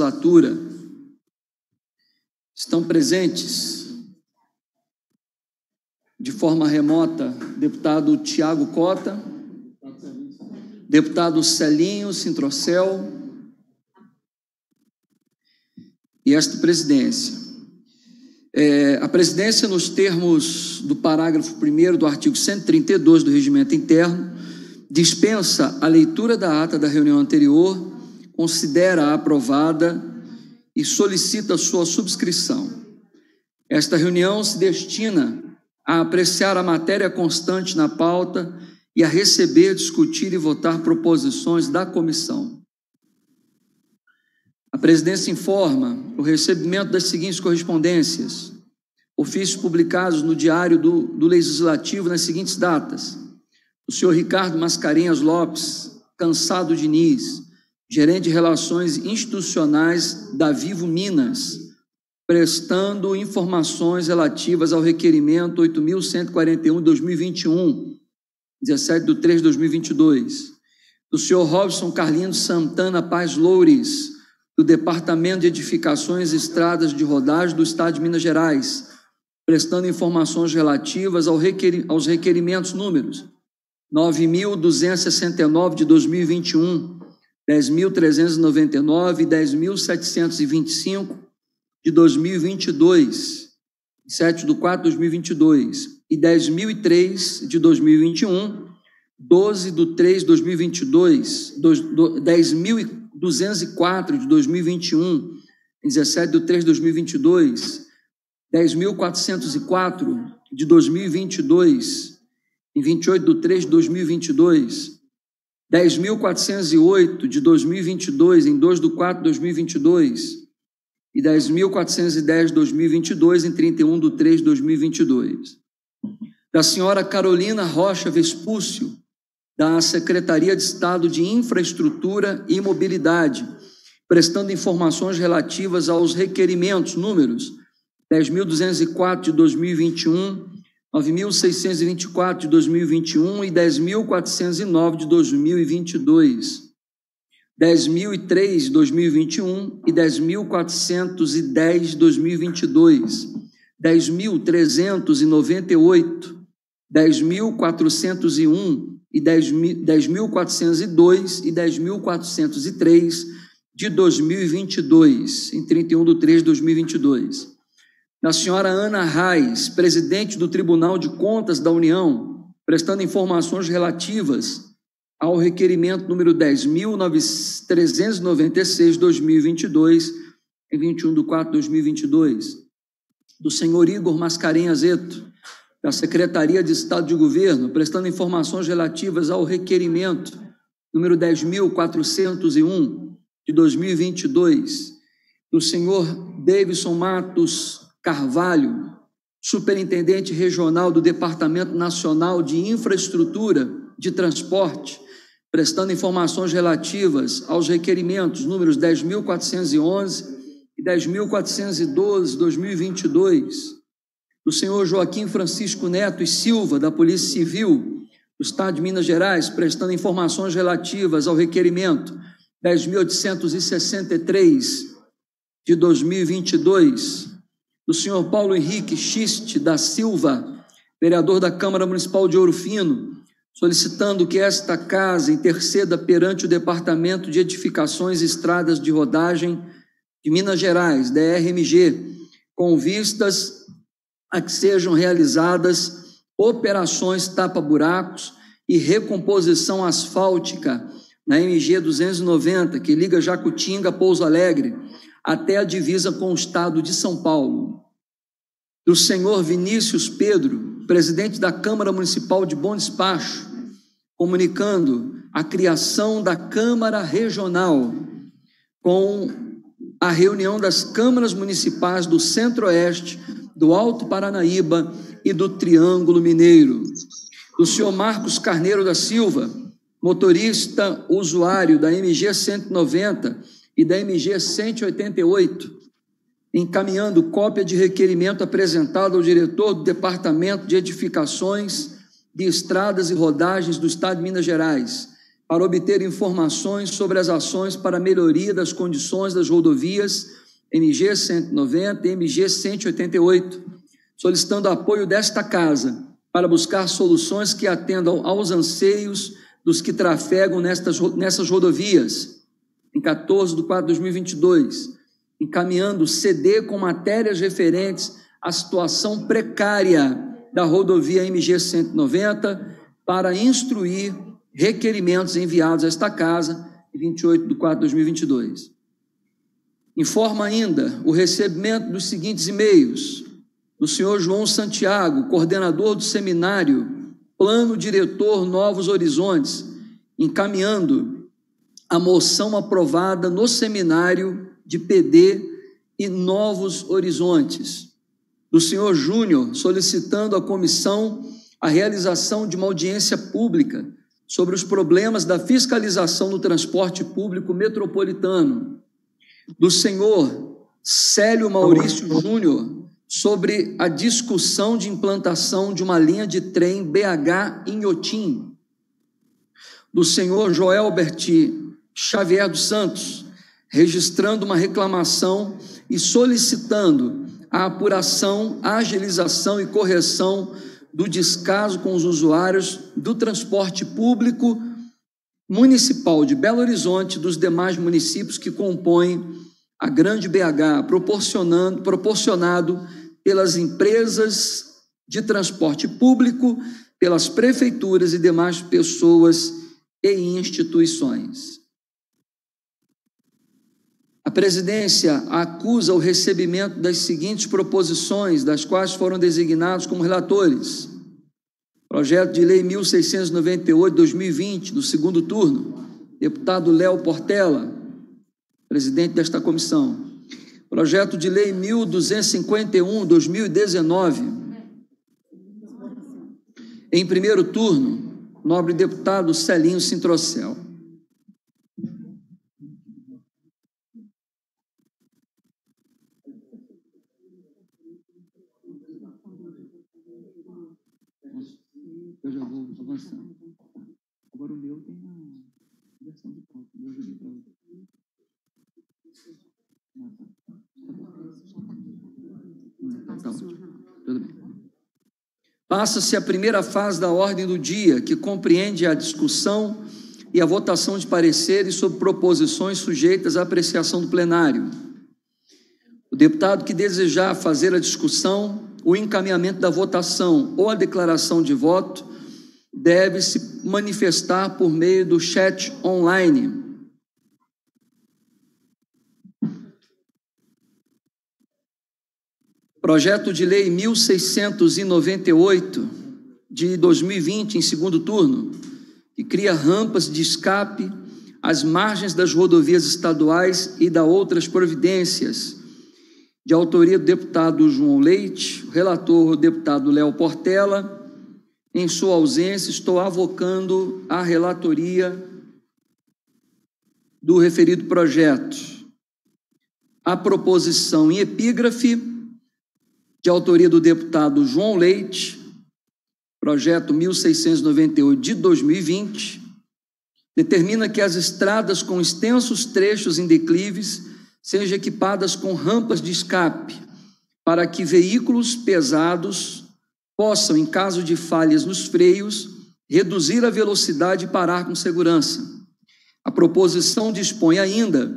legislatura estão presentes de forma remota deputado Tiago Cota, deputado Celinho Sintrocel e esta presidência. É, a presidência, nos termos do parágrafo 1 do artigo 132 do regimento interno, dispensa a leitura da ata da reunião anterior, considera aprovada e solicita sua subscrição. Esta reunião se destina a apreciar a matéria constante na pauta e a receber, discutir e votar proposições da comissão. A presidência informa o recebimento das seguintes correspondências: ofícios publicados no Diário do, do Legislativo nas seguintes datas o senhor Ricardo Mascarenhas Lopes, Cansado Diniz, gerente de relações institucionais da Vivo Minas, prestando informações relativas ao requerimento 8.141 de 2021, 17 de 3 de 2022. Do senhor Robson Carlinhos Santana Paz Loures, do Departamento de Edificações e Estradas de Rodagem do Estado de Minas Gerais, prestando informações relativas aos requerimentos números 9.269 de 2021, 10.399 e 10.725 de 2022, 7 de 4 de 2022 e 10.003 de 2021, 12 de 3 de 2022, 10.204 de 2021, 17 de 3 de 2022, 10.404 de 2022, em 28 de 3 de 2022, 10.408 de 2022, em 2 de 4 de 2022, e 10.410 de 2022, em 31 de 3 de 2022. Da senhora Carolina Rocha Vespúcio, da Secretaria de Estado de Infraestrutura e Mobilidade, prestando informações relativas aos requerimentos números 10.204 de 2021, 9.624 de 2021 e 10.409 de 2022. 10.003 de 2021 e 10.410 de 2022. 10.398, 10.401 e 10.402 e 10.403 de 2022, em 31 de 3 de 2022 da senhora Ana Reis, presidente do Tribunal de Contas da União, prestando informações relativas ao requerimento número 10.396-2022, em 21 de 4 de 2022, do senhor Igor Mascarenhas Zeto, da Secretaria de Estado de Governo, prestando informações relativas ao requerimento número 10.401 de 2022, do senhor Davidson Matos Carvalho, superintendente regional do Departamento Nacional de Infraestrutura de Transporte, prestando informações relativas aos requerimentos números 10.411 e 10.412 2022, do senhor Joaquim Francisco Neto e Silva, da Polícia Civil do Estado de Minas Gerais, prestando informações relativas ao requerimento 10.863 de 2022, do senhor Paulo Henrique Xiste da Silva, vereador da Câmara Municipal de Ouro Fino, solicitando que esta casa interceda perante o Departamento de Edificações e Estradas de Rodagem de Minas Gerais, DRMG, com vistas a que sejam realizadas operações tapa-buracos e recomposição asfáltica na MG 290, que liga Jacutinga a Pouso Alegre, até a divisa com o estado de São Paulo. Do senhor Vinícius Pedro, presidente da Câmara Municipal de Bom Despacho, comunicando a criação da Câmara Regional com a reunião das câmaras municipais do Centro-Oeste, do Alto Paranaíba e do Triângulo Mineiro. Do senhor Marcos Carneiro da Silva, motorista usuário da MG 190 e da MG 188, encaminhando cópia de requerimento apresentado ao diretor do Departamento de Edificações de Estradas e Rodagens do Estado de Minas Gerais, para obter informações sobre as ações para melhoria das condições das rodovias MG 190 e MG 188, solicitando apoio desta casa para buscar soluções que atendam aos anseios dos que trafegam nestas, nessas rodovias. Em 14 de 4 de 2022, encaminhando CD com matérias referentes à situação precária da rodovia MG 190 para instruir requerimentos enviados a esta casa, em 28 de 4 de 2022. Informa ainda o recebimento dos seguintes e-mails do senhor João Santiago, coordenador do seminário Plano Diretor Novos Horizontes, encaminhando a moção aprovada no seminário de PD e Novos Horizontes. Do senhor Júnior, solicitando à comissão a realização de uma audiência pública sobre os problemas da fiscalização do transporte público metropolitano. Do senhor Célio Maurício Júnior, sobre a discussão de implantação de uma linha de trem BH em Otim. Do senhor Joel Berti Xavier dos Santos, registrando uma reclamação e solicitando a apuração, agilização e correção do descaso com os usuários do transporte público municipal de Belo Horizonte dos demais municípios que compõem a grande BH, proporcionando, proporcionado pelas empresas de transporte público, pelas prefeituras e demais pessoas e instituições. A presidência acusa o recebimento das seguintes proposições, das quais foram designados como relatores. Projeto de Lei 1698-2020, do segundo turno, deputado Léo Portela, presidente desta comissão. Projeto de Lei 1251-2019, em primeiro turno, nobre deputado Celinho Sintrocel. Agora o meu tem a versão de joguei. Tá tudo bem. Passa-se a primeira fase da ordem do dia, que compreende a discussão e a votação de pareceres sobre proposições sujeitas à apreciação do plenário. O deputado que desejar fazer a discussão, o encaminhamento da votação ou a declaração de voto deve se manifestar por meio do chat online. Projeto de Lei 1698 de 2020, em segundo turno, que cria rampas de escape às margens das rodovias estaduais e da outras providências, de autoria do deputado João Leite, relator o deputado Léo Portela. Em sua ausência, estou avocando a relatoria do referido projeto. A proposição em epígrafe de autoria do deputado João Leite, projeto 1698 de 2020, determina que as estradas com extensos trechos em declives sejam equipadas com rampas de escape, para que veículos pesados possam, em caso de falhas nos freios, reduzir a velocidade e parar com segurança. A proposição dispõe ainda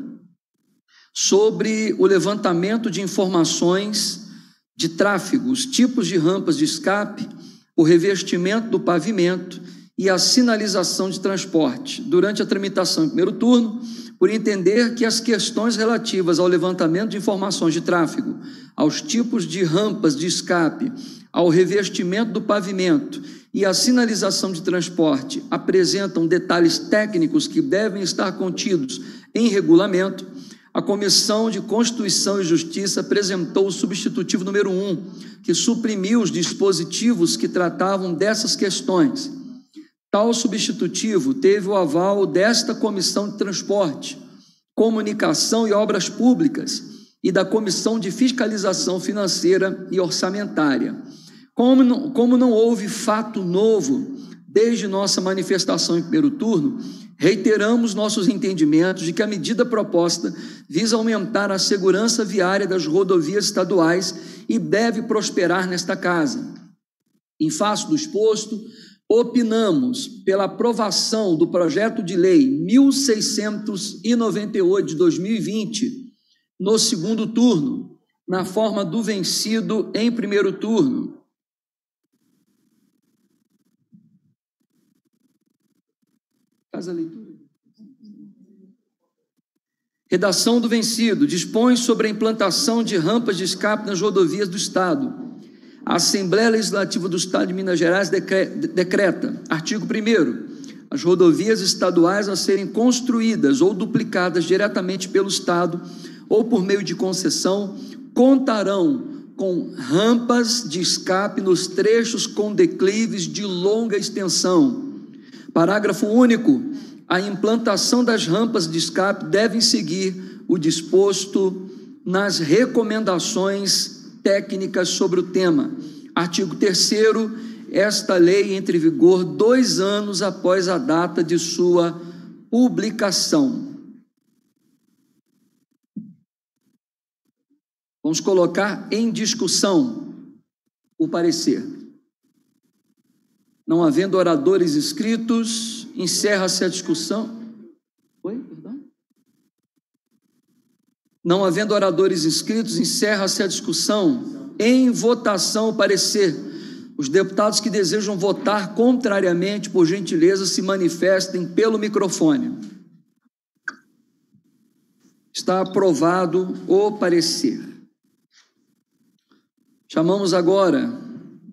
sobre o levantamento de informações de tráfego, os tipos de rampas de escape, o revestimento do pavimento e a sinalização de transporte. Durante a tramitação em primeiro turno, por entender que as questões relativas ao levantamento de informações de tráfego, aos tipos de rampas de escape, ao revestimento do pavimento e à sinalização de transporte apresentam detalhes técnicos que devem estar contidos em regulamento, a Comissão de Constituição e Justiça apresentou o substitutivo número 1, que suprimiu os dispositivos que tratavam dessas questões. Tal substitutivo teve o aval desta Comissão de Transporte, Comunicação e Obras Públicas e da Comissão de Fiscalização Financeira e Orçamentária. Como não, como não houve fato novo desde nossa manifestação em primeiro turno, Reiteramos nossos entendimentos de que a medida proposta visa aumentar a segurança viária das rodovias estaduais e deve prosperar nesta casa. Em face do exposto, opinamos pela aprovação do projeto de lei 1698 de 2020 no segundo turno, na forma do vencido em primeiro turno. Faz a leitura. Redação do vencido dispõe sobre a implantação de rampas de escape nas rodovias do Estado. A Assembleia Legislativa do Estado de Minas Gerais decreta, artigo 1 as rodovias estaduais a serem construídas ou duplicadas diretamente pelo Estado ou por meio de concessão contarão com rampas de escape nos trechos com declives de longa extensão Parágrafo único. A implantação das rampas de escape devem seguir o disposto nas recomendações técnicas sobre o tema. Artigo 3 esta lei entra em vigor dois anos após a data de sua publicação. Vamos colocar em discussão o parecer. Não havendo oradores inscritos, encerra-se a discussão. Oi, perdão? Não havendo oradores inscritos, encerra-se a discussão. Em votação, o parecer. Os deputados que desejam votar contrariamente, por gentileza, se manifestem pelo microfone. Está aprovado o parecer. Chamamos agora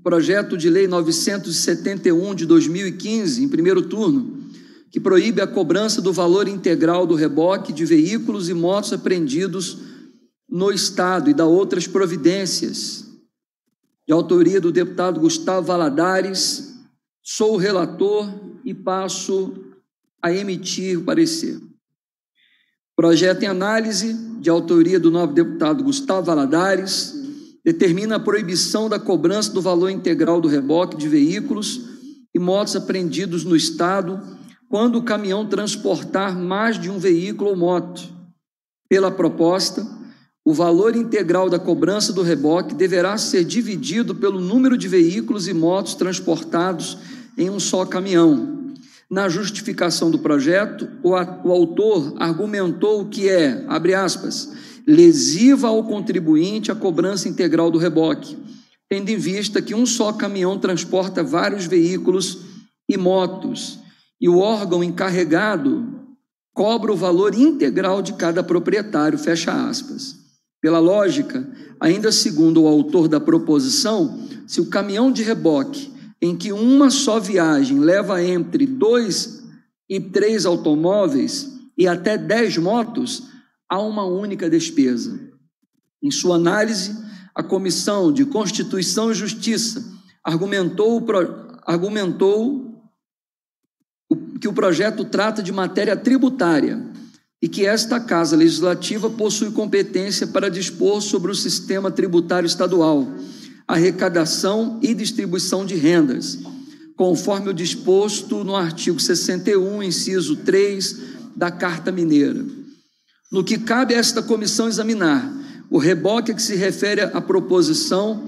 projeto de lei 971 de 2015, em primeiro turno, que proíbe a cobrança do valor integral do reboque de veículos e motos apreendidos no Estado e da outras providências, de autoria do deputado Gustavo Valadares. Sou o relator e passo a emitir o parecer. Projeto em análise, de autoria do novo deputado Gustavo Valadares, determina a proibição da cobrança do valor integral do reboque de veículos e motos apreendidos no Estado quando o caminhão transportar mais de um veículo ou moto. Pela proposta, o valor integral da cobrança do reboque deverá ser dividido pelo número de veículos e motos transportados em um só caminhão. Na justificação do projeto, o, autor argumentou que é, abre aspas, lesiva ao contribuinte a cobrança integral do reboque, tendo em vista que um só caminhão transporta vários veículos e motos, e o órgão encarregado cobra o valor integral de cada proprietário, fecha aspas. Pela lógica, ainda segundo o autor da proposição, se o caminhão de reboque, em que uma só viagem leva entre dois e três automóveis e até dez motos, a uma única despesa. Em sua análise, a Comissão de Constituição e Justiça argumentou, argumentou que o projeto trata de matéria tributária e que esta Casa Legislativa possui competência para dispor sobre o sistema tributário estadual, arrecadação e distribuição de rendas, conforme o disposto no artigo 61, inciso 3 da Carta Mineira. No que cabe a esta comissão examinar, o reboque que se refere à proposição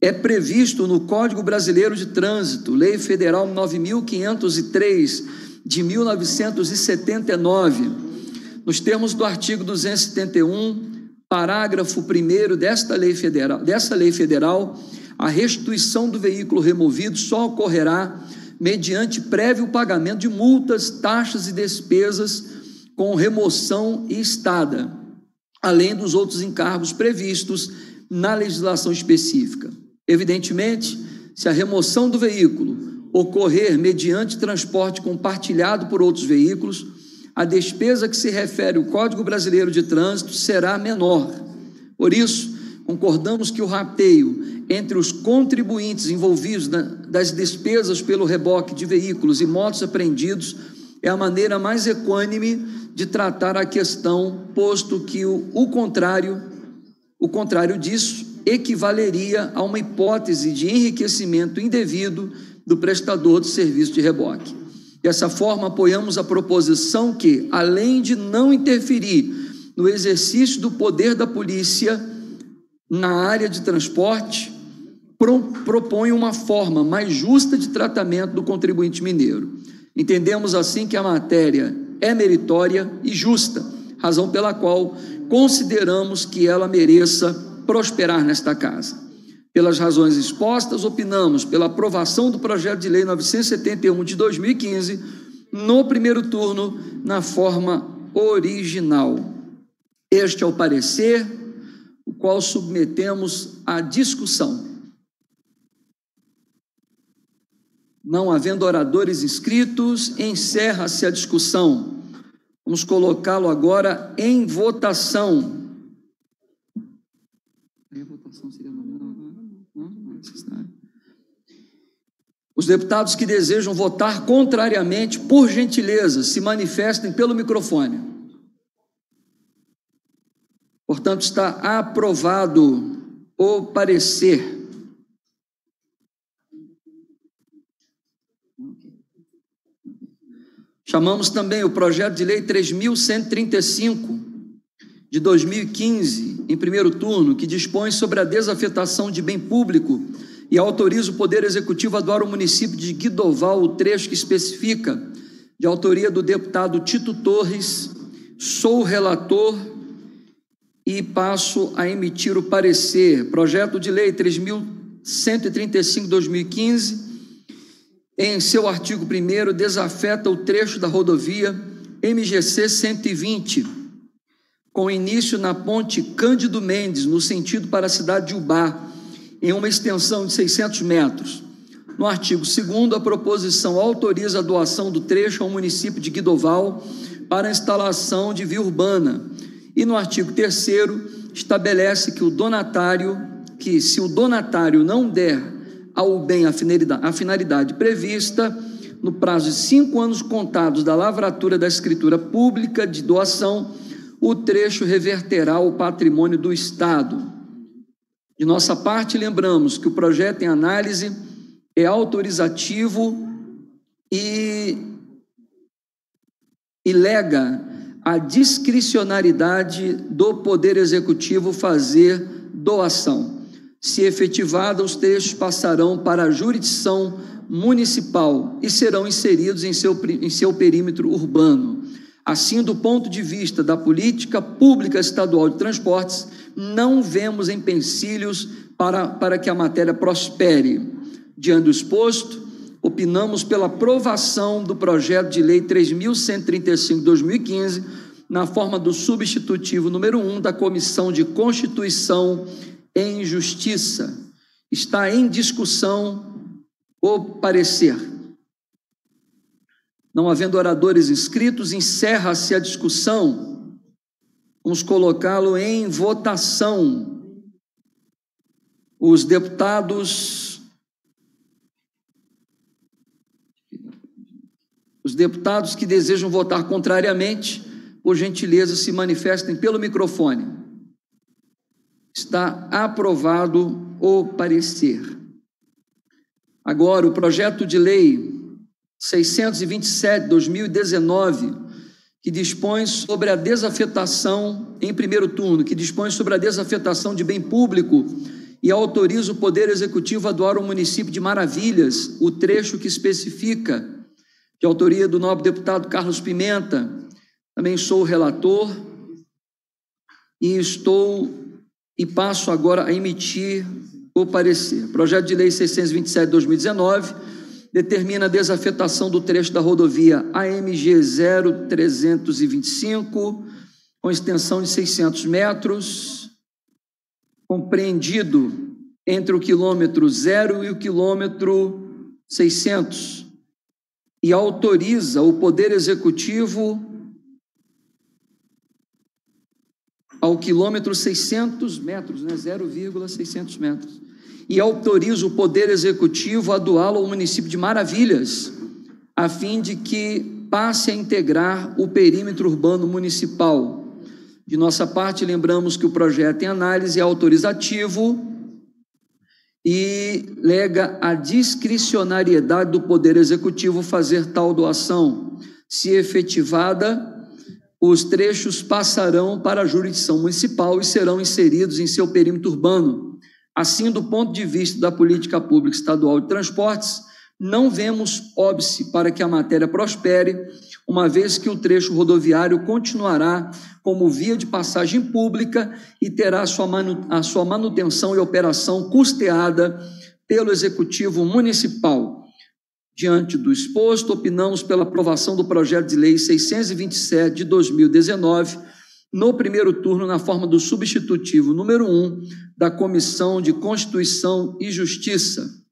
é previsto no Código Brasileiro de Trânsito, Lei Federal 9503 de 1979, nos termos do artigo 271, parágrafo 1 desta lei federal, dessa lei federal, a restituição do veículo removido só ocorrerá mediante prévio pagamento de multas, taxas e despesas com remoção e estada, além dos outros encargos previstos na legislação específica. Evidentemente, se a remoção do veículo ocorrer mediante transporte compartilhado por outros veículos, a despesa que se refere ao Código Brasileiro de Trânsito será menor. Por isso, concordamos que o rateio entre os contribuintes envolvidos das despesas pelo reboque de veículos e motos apreendidos é a maneira mais equânime de tratar a questão, posto que o, o contrário, o contrário disso equivaleria a uma hipótese de enriquecimento indevido do prestador de serviço de reboque. Dessa forma, apoiamos a proposição que, além de não interferir no exercício do poder da polícia na área de transporte, propõe uma forma mais justa de tratamento do contribuinte mineiro. Entendemos assim que a matéria é meritória e justa, razão pela qual consideramos que ela mereça prosperar nesta casa. Pelas razões expostas, opinamos pela aprovação do projeto de lei 971 de 2015 no primeiro turno, na forma original. Este é o parecer, o qual submetemos à discussão. Não havendo oradores inscritos, encerra-se a discussão. Vamos colocá-lo agora em votação. a votação seria Os deputados que desejam votar contrariamente, por gentileza, se manifestem pelo microfone. Portanto, está aprovado o parecer. Chamamos também o projeto de lei 3135 de 2015, em primeiro turno, que dispõe sobre a desafetação de bem público e autoriza o Poder Executivo a doar ao município de Guidoval o trecho que especifica, de autoria do deputado Tito Torres, sou relator e passo a emitir o parecer. Projeto de Lei 3.135-2015, em seu artigo 1, desafeta o trecho da rodovia MGC 120, com início na ponte Cândido Mendes, no sentido para a cidade de Ubá em uma extensão de 600 metros. No artigo 2, a proposição autoriza a doação do trecho ao município de Guidoval para instalação de via urbana. E no artigo 3, estabelece que o donatário, que se o donatário não der ao bem a finalidade, a finalidade prevista, no prazo de cinco anos contados da lavratura da escritura pública de doação, o trecho reverterá ao patrimônio do Estado. De nossa parte, lembramos que o projeto em análise é autorizativo e, e lega a discricionariedade do Poder Executivo fazer doação. Se efetivada, os textos passarão para a jurisdição municipal e serão inseridos em seu, em seu perímetro urbano. Assim, do ponto de vista da política pública estadual de transportes, não vemos empecilhos para, para que a matéria prospere. Diante do exposto, opinamos pela aprovação do projeto de lei 3.135-2015, na forma do substitutivo número 1 da Comissão de Constituição e Justiça. Está em discussão o parecer. Não havendo oradores inscritos, encerra-se a discussão. Vamos colocá-lo em votação. Os deputados. Os deputados que desejam votar contrariamente, por gentileza, se manifestem pelo microfone. Está aprovado o parecer. Agora, o projeto de lei 627, 2019, que dispõe sobre a desafetação, em primeiro turno, que dispõe sobre a desafetação de bem público e autoriza o Poder Executivo a doar ao município de Maravilhas o trecho que especifica, de autoria do nobre deputado Carlos Pimenta. Também sou relator e estou e passo agora a emitir o parecer. Projeto de Lei 627 de 2019 determina a desafetação do trecho da rodovia AMG 0325, com extensão de 600 metros, compreendido entre o quilômetro zero e o quilômetro 600, e autoriza o Poder Executivo ao quilômetro 600 metros, né? 0,600 metros e autoriza o Poder Executivo a doá-lo ao município de Maravilhas, a fim de que passe a integrar o perímetro urbano municipal. De nossa parte, lembramos que o projeto em análise é autorizativo e lega a discricionariedade do Poder Executivo fazer tal doação. Se efetivada, os trechos passarão para a jurisdição municipal e serão inseridos em seu perímetro urbano. Assim, do ponto de vista da política pública estadual de transportes, não vemos óbice para que a matéria prospere, uma vez que o trecho rodoviário continuará como via de passagem pública e terá a sua, manutenção e operação custeada pelo Executivo Municipal. Diante do exposto, opinamos pela aprovação do projeto de lei 627 de 2019, no primeiro turno, na forma do substitutivo número 1 da Comissão de Constituição e Justiça.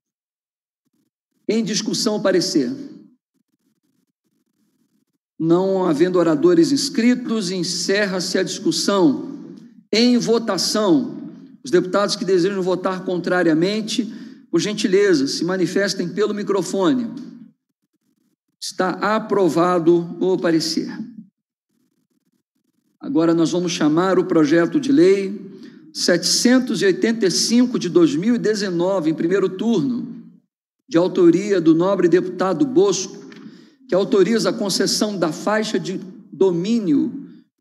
Em discussão, parecer. Não havendo oradores inscritos, encerra-se a discussão. Em votação, os deputados que desejam votar contrariamente, por gentileza, se manifestem pelo microfone. Está aprovado o parecer. Agora nós vamos chamar o projeto de lei 785 de 2019, em primeiro turno de autoria do nobre deputado Bosco, que autoriza a concessão da faixa de domínio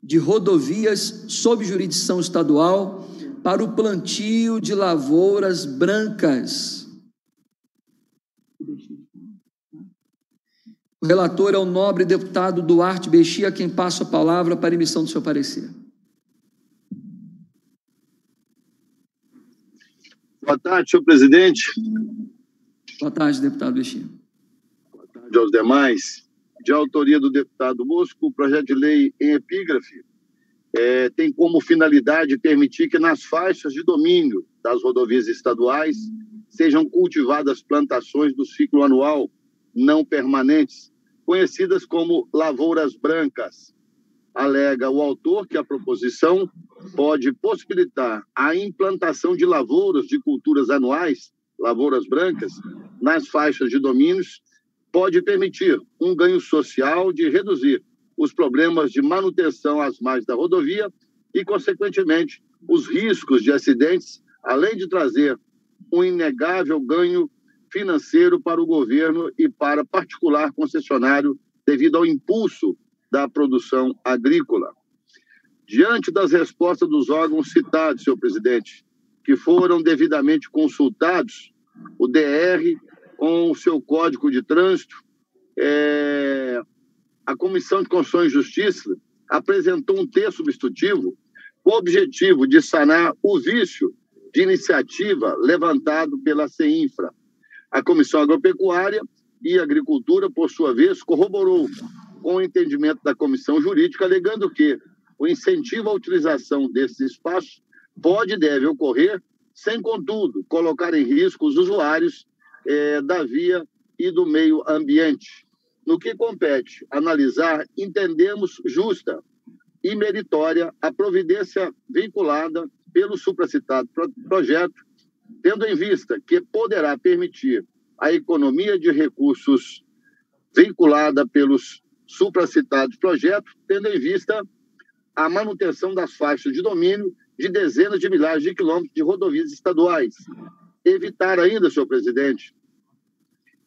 de rodovias sob jurisdição estadual para o plantio de lavouras brancas. O relator é o nobre deputado Duarte Bexia, a quem passo a palavra para emissão do seu parecer. Boa tarde, senhor presidente. Boa tarde, deputado Bexia. Boa tarde aos demais. De autoria do deputado Mosco, o projeto de lei em epígrafe é, tem como finalidade permitir que nas faixas de domínio das rodovias estaduais sejam cultivadas plantações do ciclo anual não permanentes, conhecidas como lavouras brancas. Alega o autor que a proposição pode possibilitar a implantação de lavouras de culturas anuais lavouras brancas, nas faixas de domínios, pode permitir um ganho social de reduzir os problemas de manutenção às margens da rodovia e, consequentemente, os riscos de acidentes, além de trazer um inegável ganho financeiro para o governo e para particular concessionário devido ao impulso da produção agrícola. Diante das respostas dos órgãos citados, senhor presidente, que foram devidamente consultados, o DR com o seu código de trânsito, é, a Comissão de Constituição e Justiça apresentou um texto substitutivo com o objetivo de sanar o vício de iniciativa levantado pela CEINFRA. A Comissão Agropecuária e Agricultura, por sua vez, corroborou com o entendimento da Comissão Jurídica, alegando que o incentivo à utilização desses espaços pode e deve ocorrer, sem, contudo, colocar em risco os usuários é, da via e do meio ambiente. No que compete analisar, entendemos justa e meritória a providência vinculada pelo supracitado projeto, tendo em vista que poderá permitir a economia de recursos vinculada pelos supracitados projetos, tendo em vista a manutenção das faixas de domínio de dezenas de milhares de quilômetros de rodovias estaduais. Evitar ainda, senhor presidente,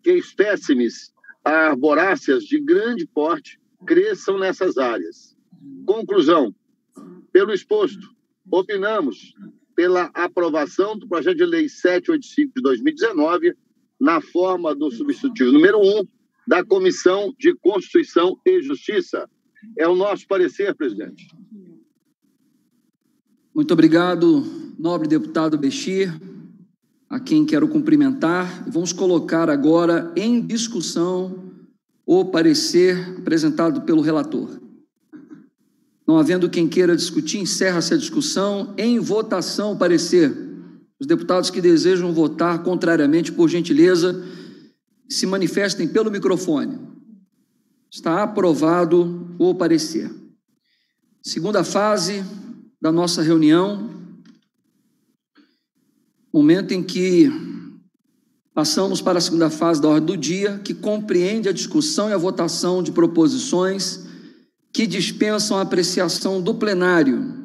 que espécimes arboráceas de grande porte cresçam nessas áreas. Conclusão: pelo exposto, opinamos pela aprovação do projeto de lei 785 de 2019, na forma do substitutivo número 1 da Comissão de Constituição e Justiça. É o nosso parecer, presidente. Muito obrigado, nobre deputado Bexir, a quem quero cumprimentar. Vamos colocar agora em discussão o parecer apresentado pelo relator. Não havendo quem queira discutir, encerra-se a discussão. Em votação, parecer. Os deputados que desejam votar contrariamente, por gentileza, se manifestem pelo microfone. Está aprovado o parecer. Segunda fase, da nossa reunião, momento em que passamos para a segunda fase da ordem do dia, que compreende a discussão e a votação de proposições que dispensam a apreciação do plenário.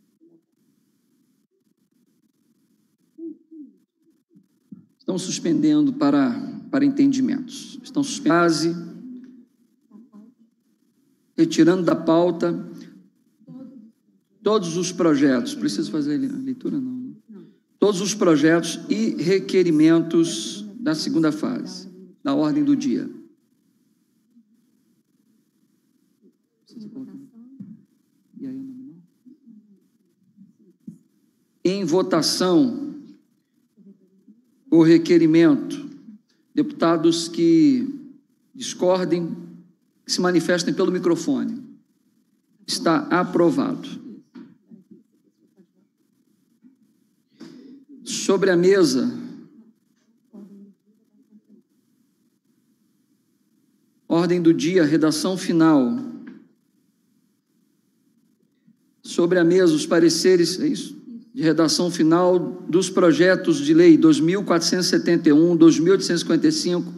Estão suspendendo para, para entendimentos. Estão suspendendo. Retirando da pauta todos os projetos. Preciso fazer a leitura? Não. né? Todos os projetos e requerimentos da segunda fase, da ordem do dia. Em votação, o requerimento. Deputados que discordem, que se manifestem pelo microfone. Está aprovado. Sobre a mesa, ordem do dia, redação final. Sobre a mesa, os pareceres, é isso? De redação final dos projetos de lei 2471, 2855,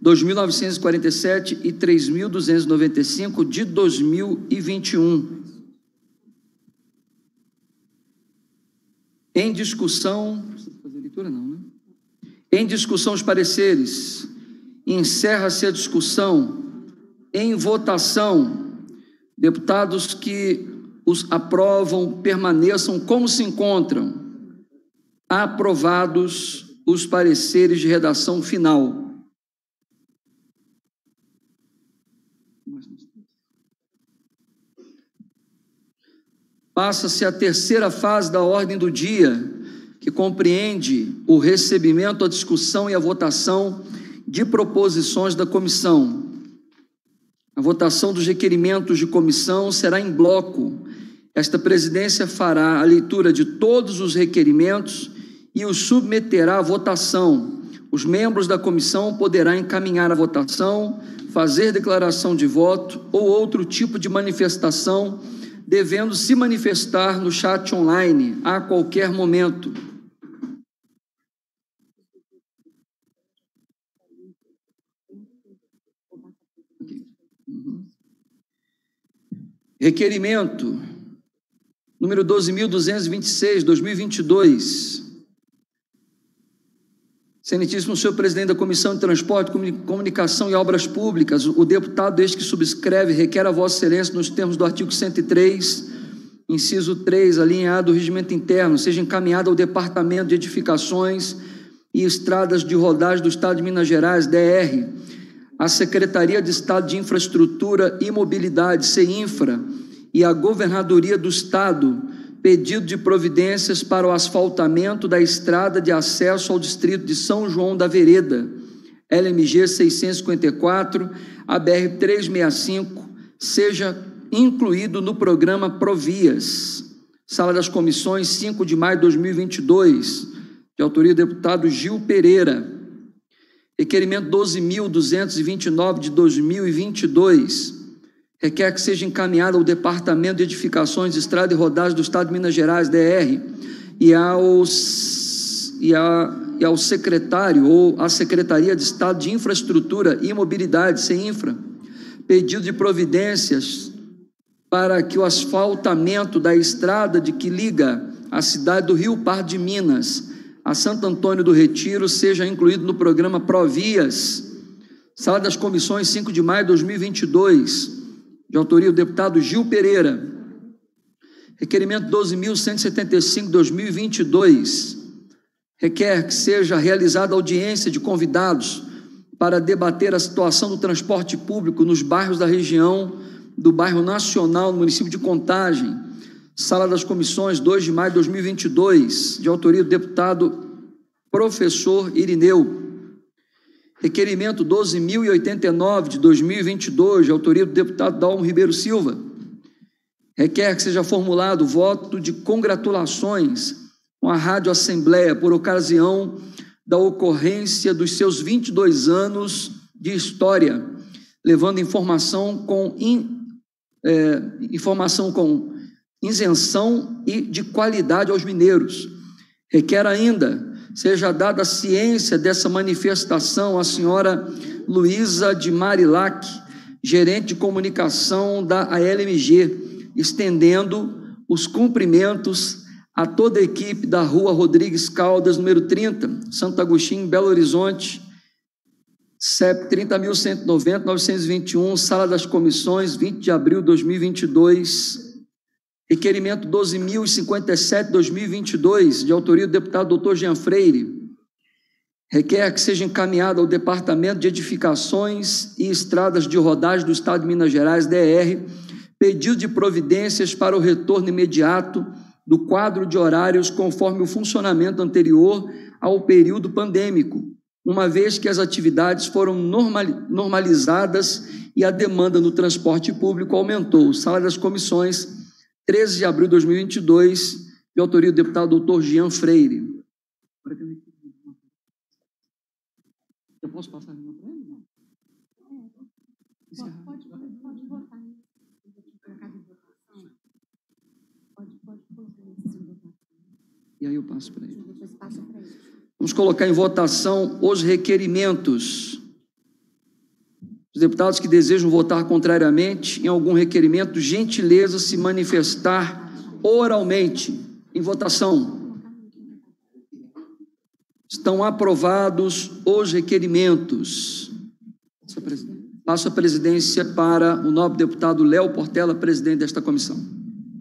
2947 e 3295 de 2021. Em discussão, leitura não, né? Em discussão os pareceres. Encerra-se a discussão. Em votação, deputados que os aprovam permaneçam como se encontram. Aprovados os pareceres de redação final. Passa-se a terceira fase da ordem do dia, que compreende o recebimento, a discussão e a votação de proposições da comissão. A votação dos requerimentos de comissão será em bloco. Esta presidência fará a leitura de todos os requerimentos e os submeterá à votação. Os membros da comissão poderão encaminhar a votação, fazer declaração de voto ou outro tipo de manifestação, devendo se manifestar no chat online a qualquer momento. Requerimento número 12.226, 2022. Excelentíssimo senhor presidente da Comissão de Transporte, Comunicação e Obras Públicas, o deputado este que subscreve requer a Vossa Excelência, nos termos do artigo 103, inciso 3, a linha A do regimento interno, seja encaminhada ao Departamento de Edificações e Estradas de Rodagem do Estado de Minas Gerais, DR, a Secretaria de Estado de Infraestrutura e Mobilidade, CEINFRA, e a Governadoria do Estado, pedido de providências para o asfaltamento da estrada de acesso ao distrito de São João da Vereda, LMG 654, a BR 365, seja incluído no programa Provias. Sala das Comissões, 5 de maio de 2022, de autoria do deputado Gil Pereira. Requerimento 12.229 de 2022 requer que seja encaminhado ao Departamento de Edificações, Estrada e Rodagem do Estado de Minas Gerais, DR, e, aos, e, a, e ao secretário ou à Secretaria de Estado de Infraestrutura e Mobilidade, CEINFRA, pedido de providências para que o asfaltamento da estrada de que liga a cidade do Rio Pardo de Minas a Santo Antônio do Retiro seja incluído no programa Provias. Sala das Comissões, 5 de maio de 2022 de autoria do deputado Gil Pereira. Requerimento 12.175-2022. Requer que seja realizada audiência de convidados para debater a situação do transporte público nos bairros da região do bairro Nacional, no município de Contagem. Sala das Comissões, 2 de maio de 2022, de autoria do deputado professor Irineu. Requerimento 12.089 de 2022, de autoria do deputado Dalmo Ribeiro Silva. Requer que seja formulado voto de congratulações com a Rádio Assembleia por ocasião da ocorrência dos seus 22 anos de história, levando informação com, in, é, informação com isenção e de qualidade aos mineiros. Requer ainda seja dada a ciência dessa manifestação à senhora Luísa de Marilac, gerente de comunicação da ALMG, estendendo os cumprimentos a toda a equipe da Rua Rodrigues Caldas, número 30, Santo Agostinho, Belo Horizonte, CEP 30.190.921, Sala das Comissões, 20 de abril de 2022, Requerimento 12.057-2022, de autoria do deputado Dr. Jean Freire, requer que seja encaminhado ao Departamento de Edificações e Estradas de Rodagem do Estado de Minas Gerais, DR, pedido de providências para o retorno imediato do quadro de horários conforme o funcionamento anterior ao período pandêmico, uma vez que as atividades foram normalizadas e a demanda no transporte público aumentou. Sala das Comissões, 13 de abril de 2022, de autoria do deputado doutor Jean Freire. Eu posso passar a para ele? Não. Pode, pode, pode votar. Pode, pode E aí eu passo para ele. Vamos colocar em votação os requerimentos os deputados que desejam votar contrariamente em algum requerimento, gentileza se manifestar oralmente em votação. Estão aprovados os requerimentos. Passo a presidência para o nobre deputado Léo Portela, presidente desta comissão.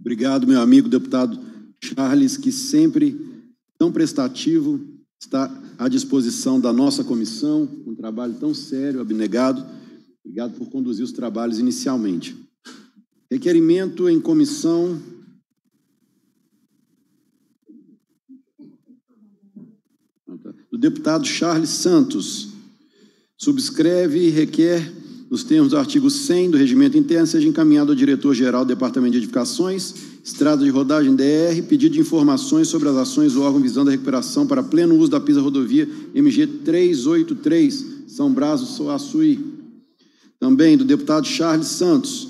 Obrigado, meu amigo deputado Charles, que sempre tão prestativo está à disposição da nossa comissão, um trabalho tão sério, abnegado Obrigado por conduzir os trabalhos inicialmente. Requerimento em comissão. Do deputado Charles Santos. Subscreve e requer, nos termos do artigo 100 do Regimento Interno, seja encaminhado ao diretor-geral do Departamento de Edificações, Estrada de Rodagem DR, pedido de informações sobre as ações do órgão visando a recuperação para pleno uso da pista rodovia MG 383, São Braço, Açuí, também do deputado Charles Santos,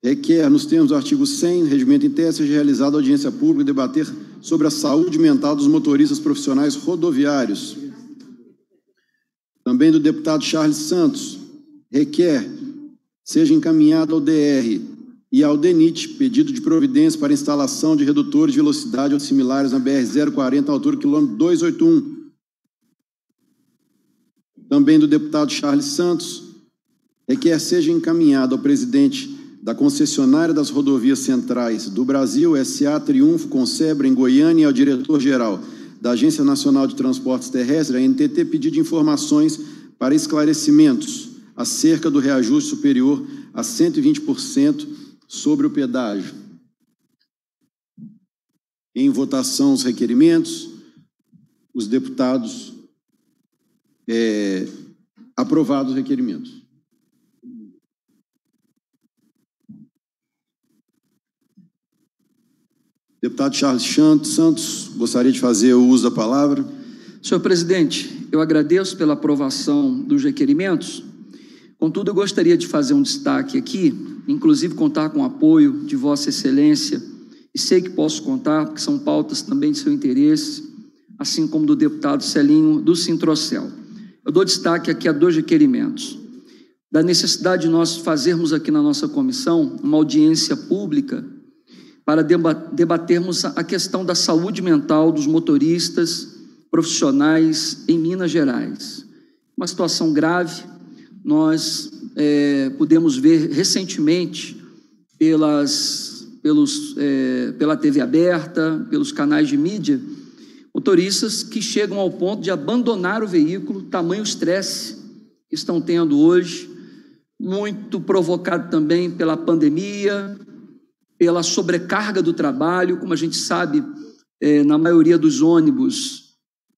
requer, nos termos do artigo 100 do Regimento Interno, seja realizada audiência pública e debater sobre a saúde mental dos motoristas profissionais rodoviários. Também do deputado Charles Santos, requer, seja encaminhado ao DR e ao DENIT pedido de providência para instalação de redutores de velocidade ou similares na BR-040, altura quilômetro 281. Também do deputado Charles Santos, requer seja encaminhado ao presidente da concessionária das rodovias centrais do Brasil, SA Triunfo Concebra, em Goiânia, e ao diretor-geral da Agência Nacional de Transportes Terrestres, a NTT, pedido informações para esclarecimentos acerca do reajuste superior a 120% sobre o pedágio. Em votação os requerimentos, os deputados é, aprovados os requerimentos. Deputado Charles Santos, gostaria de fazer o uso da palavra. Senhor presidente, eu agradeço pela aprovação dos requerimentos. Contudo, eu gostaria de fazer um destaque aqui, inclusive contar com o apoio de Vossa Excelência, e sei que posso contar, porque são pautas também de seu interesse, assim como do deputado Celinho do Sintrocel. Eu dou destaque aqui a dois requerimentos. Da necessidade de nós fazermos aqui na nossa comissão uma audiência pública para debatermos a questão da saúde mental dos motoristas profissionais em Minas Gerais. Uma situação grave, nós é, pudemos ver recentemente pelas, pelos, é, pela TV aberta, pelos canais de mídia, motoristas que chegam ao ponto de abandonar o veículo, tamanho estresse estão tendo hoje, muito provocado também pela pandemia, pela sobrecarga do trabalho, como a gente sabe, é, na maioria dos ônibus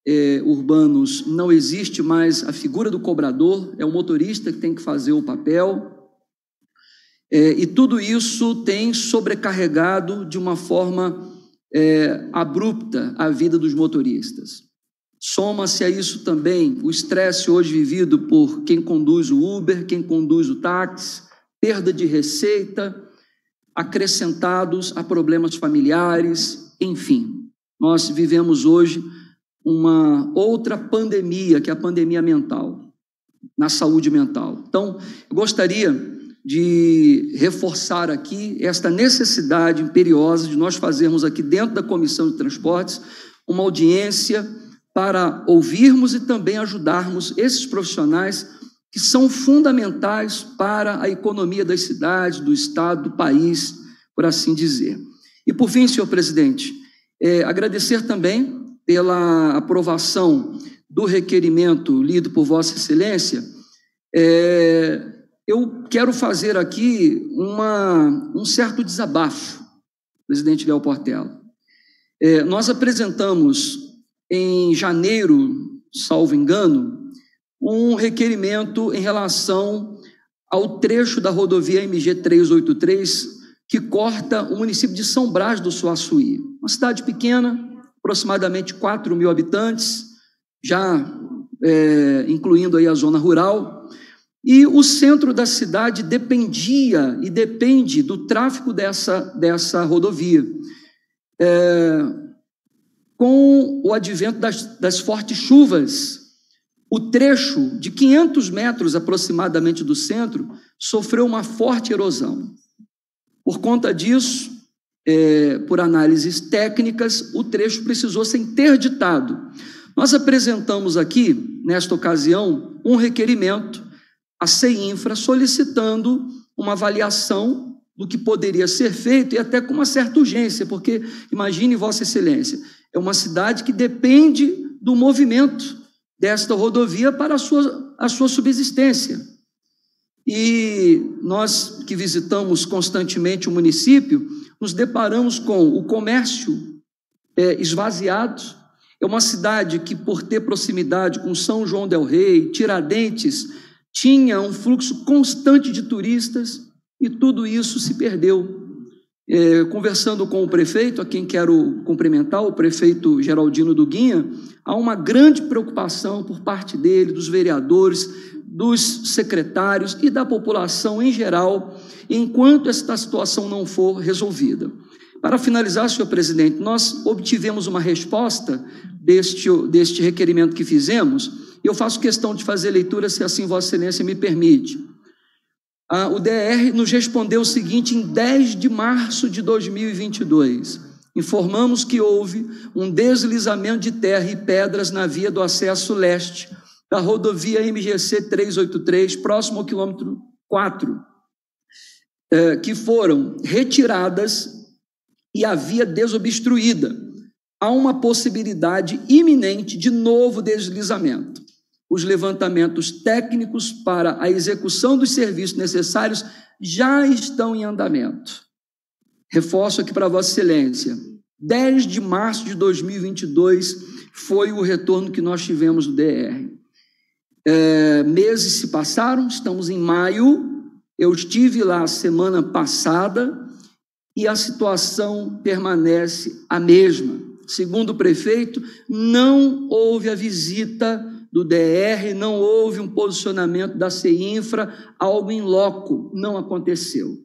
é, urbanos não existe mais a figura do cobrador, é o motorista que tem que fazer o papel. É, e tudo isso tem sobrecarregado de uma forma é, abrupta a vida dos motoristas. Soma-se a isso também o estresse hoje vivido por quem conduz o Uber, quem conduz o táxi, perda de receita, acrescentados a problemas familiares, enfim. Nós vivemos hoje uma outra pandemia, que é a pandemia mental, na saúde mental. Então, eu gostaria de reforçar aqui esta necessidade imperiosa de nós fazermos aqui dentro da Comissão de Transportes uma audiência para ouvirmos e também ajudarmos esses profissionais que são fundamentais para a economia das cidades, do Estado, do país, por assim dizer. E por fim, senhor presidente, é, agradecer também pela aprovação do requerimento lido por Vossa Excelência. É, eu quero fazer aqui uma, um certo desabafo, presidente Léo Portela. É, nós apresentamos em janeiro, salvo engano, um requerimento em relação ao trecho da rodovia MG 383 que corta o município de São Brás do Suaçuí. Uma cidade pequena, aproximadamente 4 mil habitantes, já é, incluindo aí a zona rural, e o centro da cidade dependia e depende do tráfego dessa, dessa rodovia. É, com o advento das, das fortes chuvas, o trecho de 500 metros aproximadamente do centro sofreu uma forte erosão. Por conta disso, é, por análises técnicas, o trecho precisou ser interditado. Nós apresentamos aqui, nesta ocasião, um requerimento à CEINFRA solicitando uma avaliação do que poderia ser feito e até com uma certa urgência, porque imagine, Vossa Excelência, é uma cidade que depende do movimento desta rodovia para a sua, a sua subsistência. E nós que visitamos constantemente o município, nos deparamos com o comércio é, esvaziado. É uma cidade que, por ter proximidade com São João Del Rei, Tiradentes, tinha um fluxo constante de turistas e tudo isso se perdeu. É, conversando com o prefeito, a quem quero cumprimentar, o prefeito Geraldino Duguinha, há uma grande preocupação por parte dele, dos vereadores, dos secretários e da população em geral, enquanto esta situação não for resolvida. Para finalizar, senhor presidente, nós obtivemos uma resposta deste, deste requerimento que fizemos, e eu faço questão de fazer leitura, se assim Vossa Excelência me permite. Ah, o DR nos respondeu o seguinte em 10 de março de 2022. Informamos que houve um deslizamento de terra e pedras na via do acesso leste da rodovia MGC 383, próximo ao quilômetro 4, é, que foram retiradas e a via desobstruída. Há uma possibilidade iminente de novo deslizamento. Os levantamentos técnicos para a execução dos serviços necessários já estão em andamento. Reforço aqui para Vossa Excelência: 10 de março de 2022 foi o retorno que nós tivemos do DR. É, meses se passaram, estamos em maio. Eu estive lá semana passada e a situação permanece a mesma. Segundo o prefeito, não houve a visita do DR, não houve um posicionamento da CEINFRA, algo em loco não aconteceu.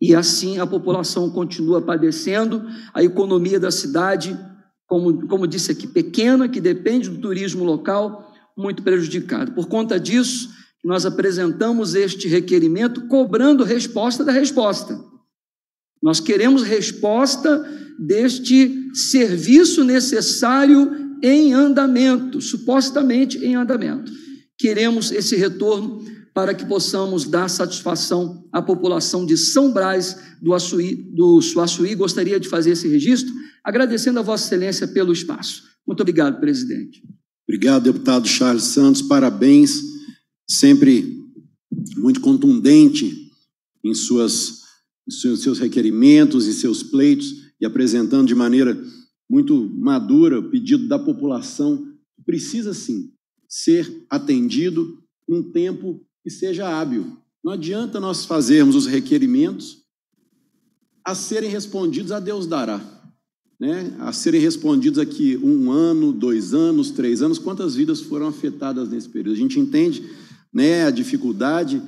E assim a população continua padecendo, a economia da cidade, como, como disse aqui, pequena, que depende do turismo local, muito prejudicado. Por conta disso, nós apresentamos este requerimento cobrando resposta da resposta. Nós queremos resposta deste serviço necessário em andamento, supostamente em andamento. Queremos esse retorno para que possamos dar satisfação à população de São Brás do, Açuí, do Suaçuí. Gostaria de fazer esse registro, agradecendo a Vossa Excelência pelo espaço. Muito obrigado, presidente. Obrigado, deputado Charles Santos. Parabéns sempre muito contundente em suas seus requerimentos e seus pleitos e apresentando de maneira muito madura o pedido da população precisa sim ser atendido num tempo que seja hábil. Não adianta nós fazermos os requerimentos a serem respondidos a Deus dará, né? A serem respondidos aqui um ano, dois anos, três anos, quantas vidas foram afetadas nesse período? A gente entende, né, a dificuldade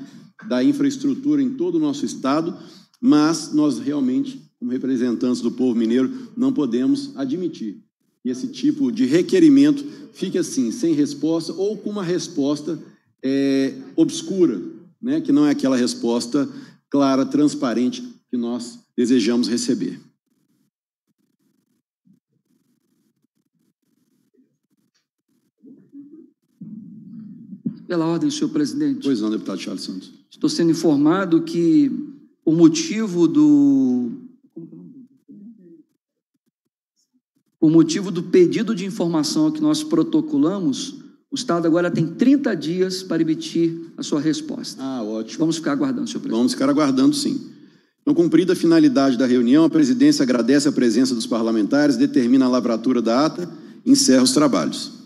da infraestrutura em todo o nosso estado mas nós realmente, como representantes do povo mineiro, não podemos admitir que esse tipo de requerimento fique assim, sem resposta ou com uma resposta é, obscura, né, que não é aquela resposta clara, transparente que nós desejamos receber. Pela ordem, senhor presidente. Pois não, deputado Charles Santos. Estou sendo informado que por motivo do por motivo do pedido de informação que nós protocolamos, o Estado agora tem 30 dias para emitir a sua resposta. Ah, ótimo. Vamos ficar aguardando, senhor presidente. Vamos ficar aguardando, sim. Então, cumprida a finalidade da reunião, a presidência agradece a presença dos parlamentares, determina a lavratura da ata e encerra os trabalhos.